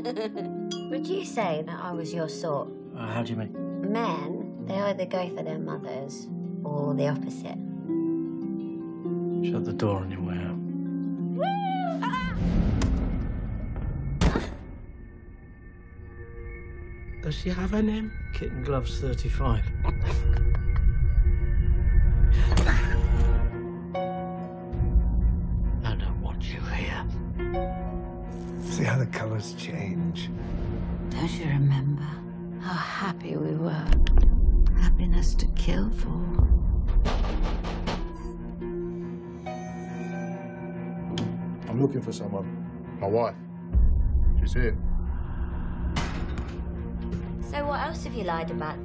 Would you say that I was your sort? Uh, how do you mean? Men, they either go for their mothers or the opposite. Shut the door on your way out. Does she have a name? Kitten Gloves 35. I don't want you here. See how the colors change. Don't you remember how happy we were? Happiness to kill for. I'm looking for someone. My wife. She's here. So what else have you lied about?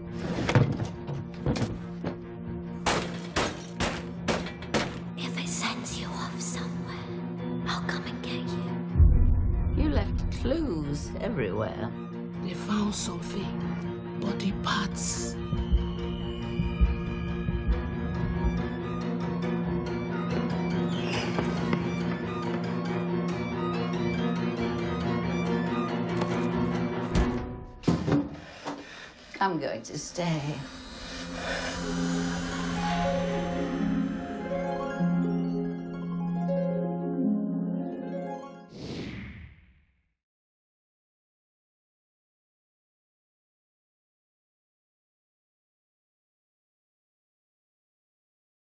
Clues everywhere. They found something. Body parts. I'm going to stay.